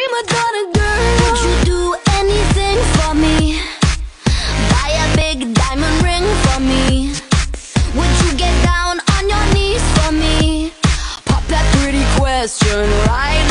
prima donna girl. Would you do anything for me? Buy a big diamond ring for me. Would you get down on your knees for me? Pop that pretty question right